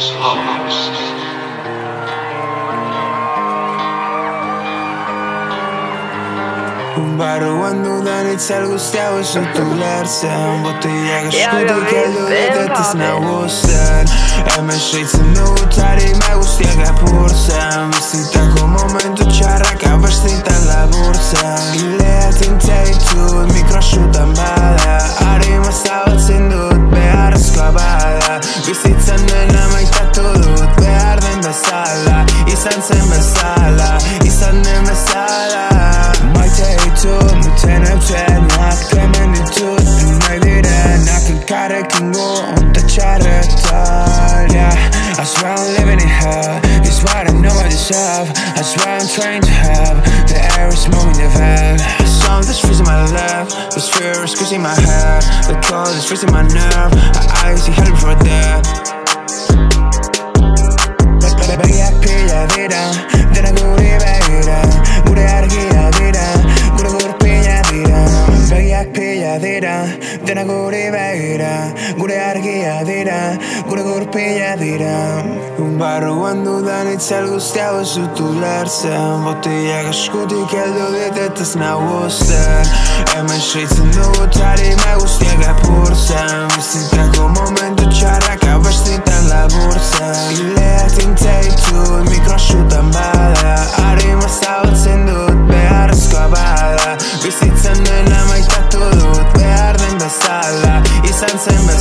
House. House. Un baro quando da iniziare gustiamo sotto l'ersen Bottiglia che Ja, scuti jag che vet, du det är vet att bra, snä det. wussen E me shqejtë në utari me gustjega pursen Vestita con momento këngo unë të qare talja I swear I'm living in hell It's what I know I deserve. I swear I'm trying to have The air is moving the veil Something's freezing my left This fear is squeezing my head The cold is freezing my nerve I see hell before death Băiat pe ea vida De dira Dena gure begira Gure argia dira Gure gurpila dira. Barruan dudan itzal guzti hau ez dut ulertzen Botiak eskutik heldu dit eta ez nahu Hemen seitzen dugu tarima guztiak apurtzen Bizitako momentu txarrak abestitan laburtzen. Ilea tinta ditu mikrosutan bada Arima zabaltzen dut beharrezkoa bada. Bizitzen dut dancing.